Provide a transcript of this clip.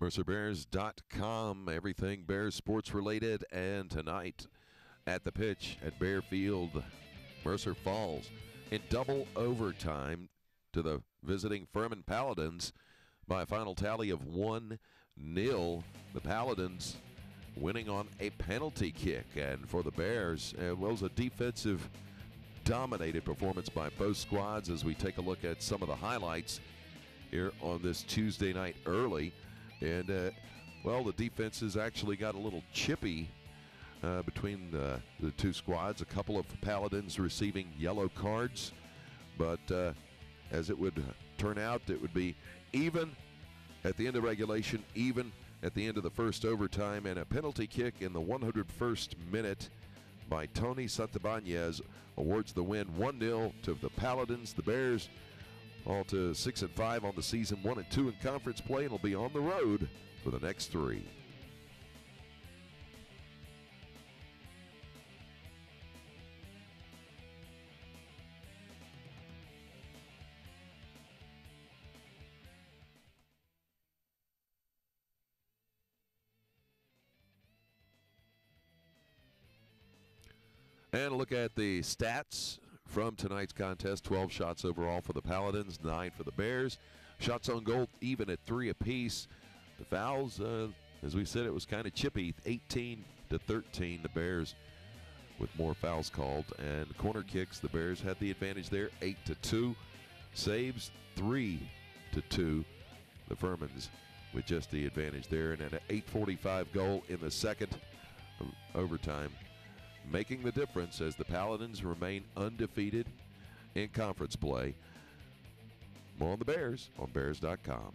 MercerBears.com, everything Bears sports related. And tonight at the pitch at Bear Field, Mercer falls in double overtime to the visiting Furman Paladins by a final tally of 1 0. The Paladins winning on a penalty kick. And for the Bears, uh, it was a defensive dominated performance by both squads as we take a look at some of the highlights here on this Tuesday night early. And, uh, well, the defenses actually got a little chippy uh, between the, the, two squads. A couple of Paladins receiving yellow cards. But uh, as it would turn out, it would be even at the end of regulation, even at the end of the first overtime, and a penalty kick in the 101st minute by Tony Santabanez awards the win 1-0 to the Paladins. The Bears all to 6 and 5 on the season, 1 and 2 in conference play and will be on the road for the next 3. And look at the stats from tonight's contest 12 shots overall for the Paladins, 9 for the Bears. Shots on goal even at 3 apiece. The fouls, uh, as we said, it was kind of chippy 18 to 13. The Bears with more fouls called. And corner kicks, the Bears had the advantage there 8 to 2. Saves 3 to 2. The Furmans with just the advantage there. And at an 845 goal in the second overtime making the difference as the Paladins remain undefeated in conference play. More on the Bears on Bears.com.